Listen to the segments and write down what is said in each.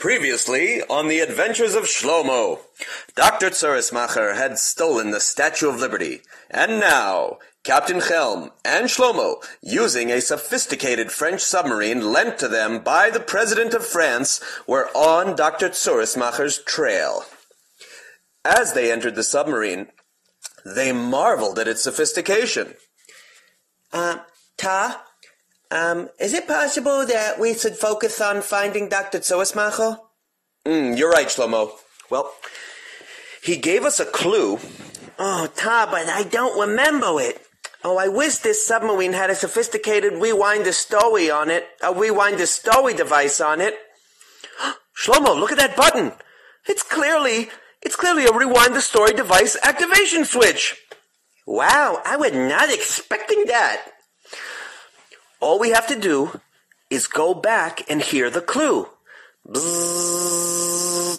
Previously, on the adventures of Shlomo, Dr. Tsurismacher had stolen the Statue of Liberty, and now, Captain Helm and Shlomo, using a sophisticated French submarine lent to them by the President of France, were on Dr. Tsurismacher's trail. As they entered the submarine, they marveled at its sophistication. Uh, Ta, um, is it possible that we should focus on finding Dr. Tsurismacher? Mm, you're right, Shlomo. Well, he gave us a clue. Oh, Ta, but I don't remember it. Oh, I wish this submarine had a sophisticated rewind the story on it, a rewind the story device on it. Shlomo, look at that button. It's clearly, it's clearly a rewind the story device activation switch. Wow, I was not expecting that. All we have to do is go back and hear the clue. Bzzz.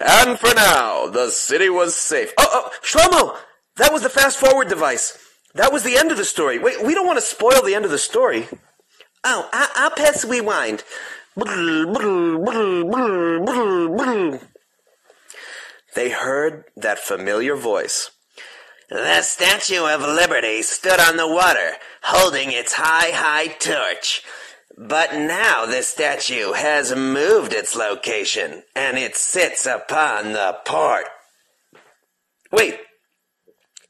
And for now, the city was safe. Oh, oh, Shlomo! That was the fast forward device. That was the end of the story. Wait, we don't want to spoil the end of the story. Oh, I- I'll pass rewind. They heard that familiar voice. The Statue of Liberty stood on the water, holding its high, high torch. But now the statue has moved its location, and it sits upon the port. Wait,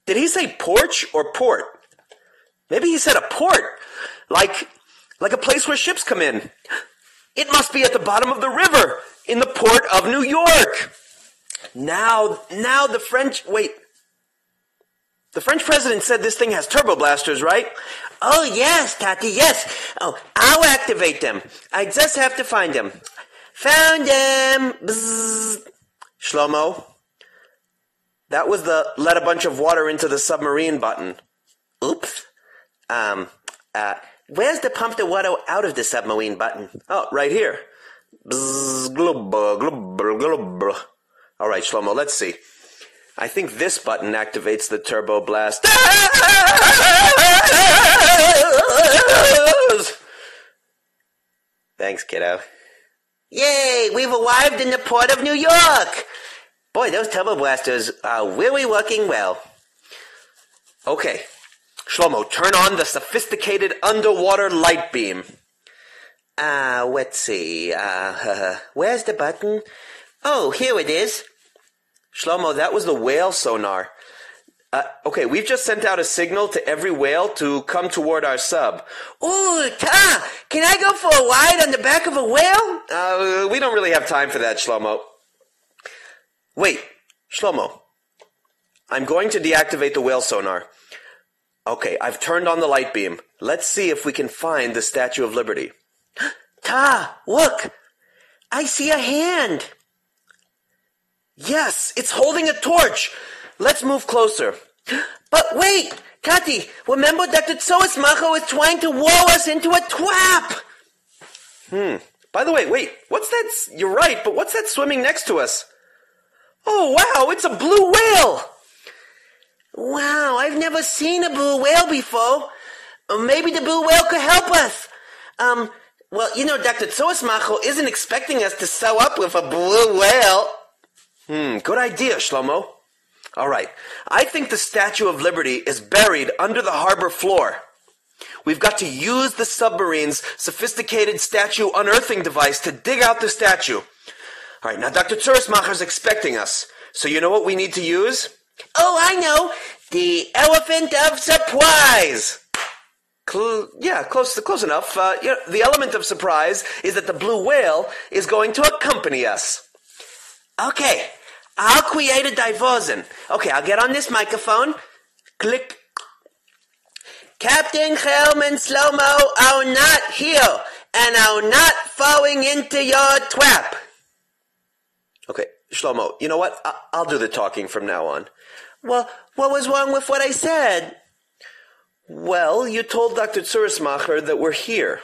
did he say porch or port? Maybe he said a port, like like a place where ships come in. It must be at the bottom of the river, in the port of New York. Now, now the French wait. The French president said this thing has turbo blasters, right? Oh yes, Tati, yes. Oh, I'll activate them. I just have to find them. Found them. Bzzz. Shlomo, that was the let a bunch of water into the submarine button. Oops. Um, uh, where's the pump the water out of the submarine button? Oh, right here. Bzzz, glub, glub, glub. All right, Shlomo, let's see. I think this button activates the turbo blast. Thanks, kiddo. Yay, we've arrived in the port of New York. Boy, those turbo blasters are really working well. Okay, Shlomo, turn on the sophisticated underwater light beam. Uh, let's see. Uh, where's the button? Oh, here it is. Shlomo, that was the whale sonar. Uh, okay, we've just sent out a signal to every whale to come toward our sub. Ooh, Ta, can I go for a ride on the back of a whale? Uh, we don't really have time for that, Shlomo. Wait, Shlomo. I'm going to deactivate the whale sonar. Okay, I've turned on the light beam. Let's see if we can find the Statue of Liberty. Ta, look! I see a hand! Yes, it's holding a torch! Let's move closer. But wait! Kati, remember that the Dr. Tsurismacher is trying to wall us into a trap! Hmm. By the way, wait, what's that? You're right, but what's that swimming next to us? Oh, wow, it's a blue whale! Wow, I've never seen a blue whale before. Uh, Maybe the blue whale could help us. Um, well, you know, Dr. Tsurismacher isn't expecting us to sew up with a blue whale. Hmm, good idea, Shlomo. All right, I think the Statue of Liberty is buried under the harbor floor. We've got to use the submarine's sophisticated statue unearthing device to dig out the statue. All right, now Dr. Tsurismacher's expecting us. So you know what we need to use? Oh, I know! The elephant of surprise! Cl- yeah, close, close enough. Uh, you know, the element of surprise is that the blue whale is going to accompany us. Okay, I'll create a diversion. Okay, I'll get on this microphone. Click. Captain Helm and Slow-Mo are not here and are not falling into your trap. Okay, Shlomo, you know what? I- I'll do the talking from now on. Well, what was wrong with what I said? Well, you told Dr. Tsurismacher that we're here.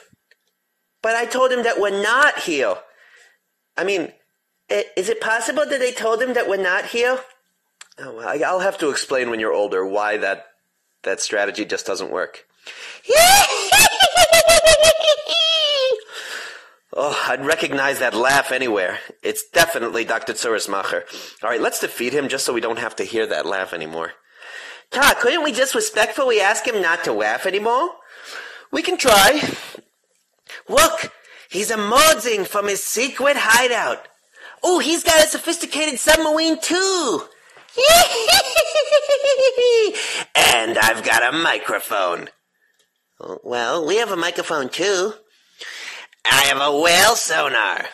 But I told him that we're not here. I mean, i- is it possible that they told him that we're not here? Oh, well, I- I'll have to explain when you're older why that that strategy just doesn't work. Oh, I'd recognize that laugh anywhere. It's definitely Dr. Tsurismacher. All right, let's defeat him just so we don't have to hear that laugh anymore. Ta, couldn't we just respectfully ask him not to laugh anymore? We can try. Look, he's emerging from his secret hideout. Oh, he's got a sophisticated submarine too. and I've got a microphone. Well, we have a microphone too. I have a whale sonar.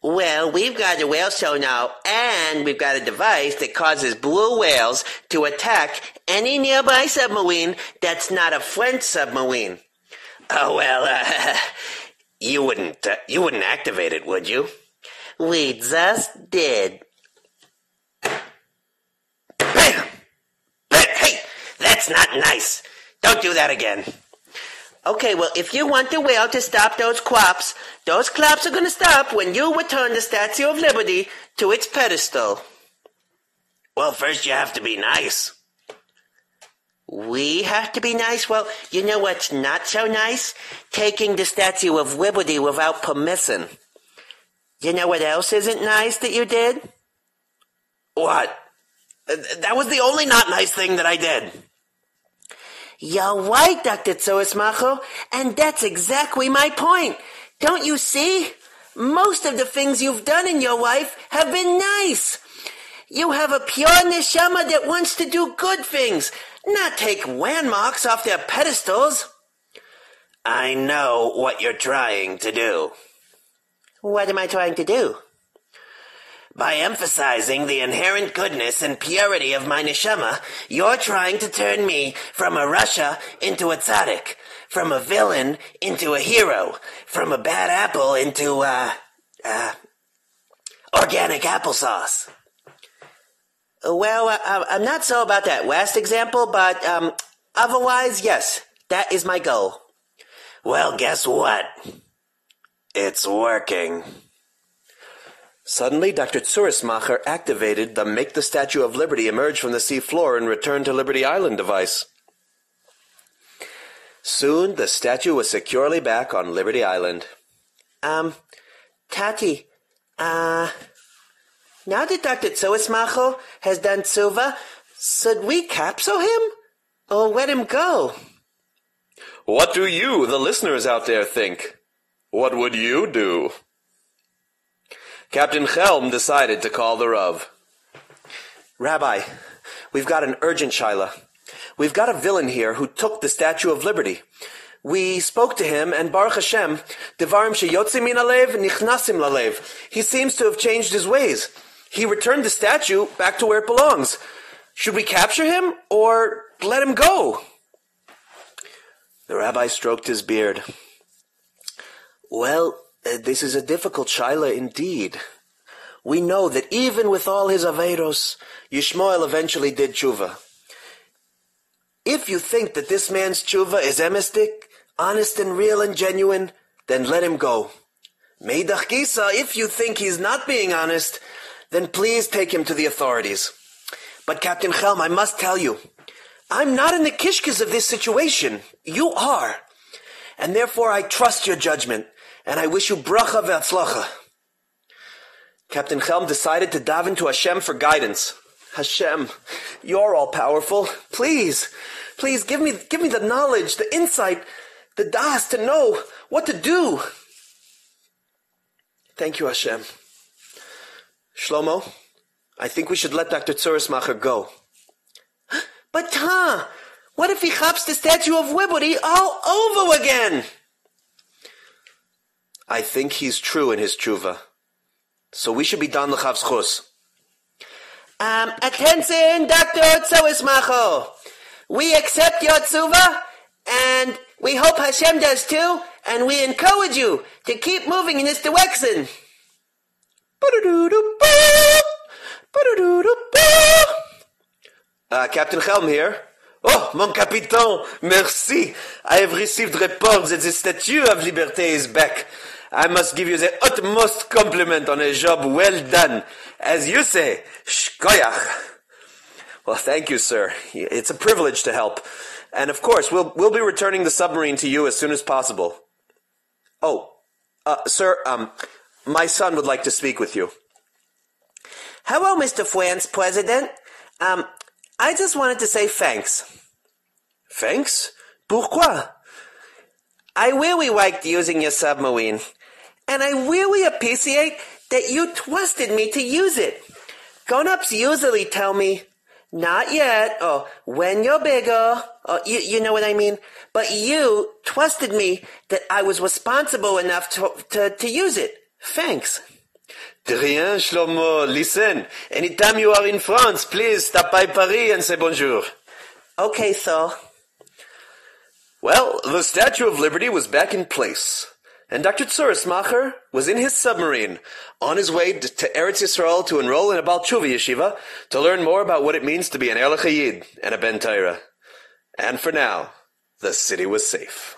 Well, we've got a whale sonar and we've got a device that causes blue whales to attack any nearby submarine that's not a French submarine. Oh well, uh, you wouldn't uh, you wouldn't activate it, would you? We just did. Bam! Hey, that's not nice. Don't do that again. Okay, well, if you want the whale to stop those claps, those claps are going to stop when you return the Statue of Liberty to its pedestal. Well, first you have to be nice. We have to be nice? Well, you know what's not so nice? Taking the Statue of Liberty without permission. You know what else isn't nice that you did? What? That was the only not nice thing that I did. You're right, Dr. Tsurismacher, and that's exactly my point. Don't you see? Most of the things you've done in your life have been nice. You have a pure neshama that wants to do good things, not take landmarks off their pedestals. I know what you're trying to do. What am I trying to do? By emphasizing the inherent goodness and purity of my neshama, you're trying to turn me from a rasha into a tzaddik, from a villain into a hero, from a bad apple into, uh, uh, organic applesauce. Well, uh, I'm not so about that last example, but, um, otherwise, yes, that is my goal. Well, guess what? It's working. Suddenly, Dr. Tsurismacher activated the Make the Statue of Liberty emerge from the sea floor and return to Liberty Island device. Soon, the statue was securely back on Liberty Island. Um, Tati, uh, now that Dr. Tsurismacher has done tshuva, should we capsule him? Or let him go? What do you, the listeners out there, think? What would you do? Captain Helm decided to call the Rav. Rabbi, we've got an urgent shaila. We've got a villain here who took the Statue of Liberty. We spoke to him, and Baruch Hashem, devarim sheyotzim min alev nichnasim lalev. He seems to have changed his ways. He returned the statue back to where it belongs. Should we capture him or let him go? The rabbi stroked his beard. Well, uh, this is a difficult shaila indeed. We know that even with all his averos, Yishmael eventually did tshuva. If you think that this man's tshuva is emesdik, honest and real and genuine, then let him go. Meidach Gisa, if you think he's not being honest, then please take him to the authorities. But Captain Helm, I must tell you, I'm not in the kishkas of this situation. You are. And therefore I trust your judgment and I wish you bracha ve'atzlacha. Captain Helm decided to daven to Hashem for guidance. Hashem, you're all powerful. Please, please give me, give me the knowledge, the insight, the das to know what to do. Thank you, Hashem. Shlomo, I think we should let Dr. Tsurismacher go. But, huh, what if he hops the Statue of Liberty all over again? I think he's true in his tshuva. So we should be dan l'chaf zechus. Um, attention, Dr. Tsurismacher. We accept your tshuva, and we hope Hashem does too, and we encourage you to keep moving in this direction. Uh, Captain Helm here. Oh, mon capitaine, merci. I have received reports that the Statue of Liberté is back. I must give you the utmost compliment on a job well done. As you say, shkoyach. Well, thank you, sir. It's a privilege to help. And of course, we'll, we'll be returning the submarine to you as soon as possible. Oh, Uh, sir, um, my son would like to speak with you. Hello, Mr. France President. Um, I just wanted to say thanks. Thanks? Pourquoi? I really liked using your submarine, and I really appreciate that you trusted me to use it. Grown-ups usually tell me, not yet, or when you're bigger, or you, you know what I mean? But you trusted me that I was responsible enough to, to, to use it. Thanks. De rien, Shlomo. Listen, anytime you are in France, please stop by Paris and say bonjour. Okay, so. Well, the Statue of Liberty was back in place, and Dr. Tsurismacher was in his submarine, on his way to Eretz Yisrael to enroll in a Baal yeshiva to learn more about what it means to be an Erlich Yid and a Ben Torah. And for now, the city was safe.